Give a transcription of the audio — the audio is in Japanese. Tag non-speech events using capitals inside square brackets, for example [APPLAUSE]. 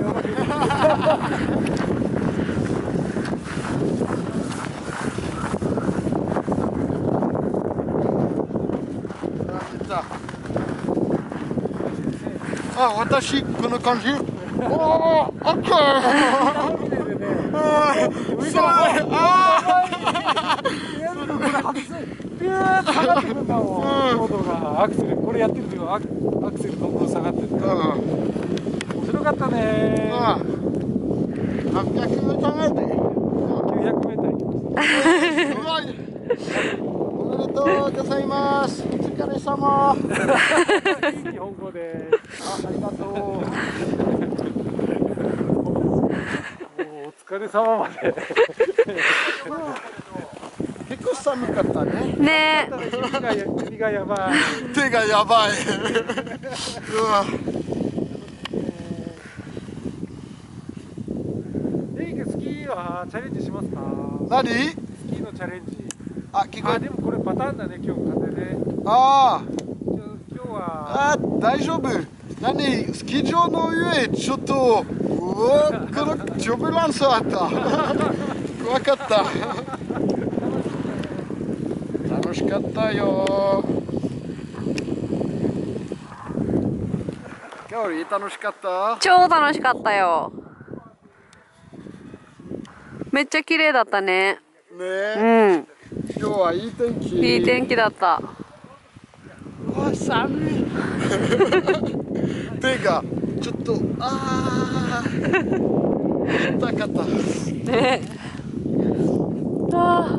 大丈夫あ、私、この感じ？おお、オッケー。あー、それ、あピューッと下がってくるんだもん、コードがアクセルこれやってるけどアクセルどんどん下がってってー。うん。面白かったねああ。800メーターまで。900メーター行きましすごい。おめでとうございます。お疲れ様。たいい日本語であありがとう [LAUGHS] お疲れ様まで結構寒かったね。ね指ががやばい手がやばい。[LAUGHS] [LAUGHS] うわ。チャレンジしますか？何？スキーのチャレンジあ、聞こえあでもこれパターンだね今日風であちょ今日はあ、あ大丈夫。何？スキー場の上ちょっと。うわ、このジョブランスあった。[LAUGHS] 怖かった。楽しかったよ。キャオリー楽しかった？超楽しかったよめっちゃ綺麗だったね。ね。うえ、ん。今日はいい天気。いい天気だった。うわ寒い。[LAUGHS] 手がちょっとああ [LAUGHS] 痛かった。ね。ああ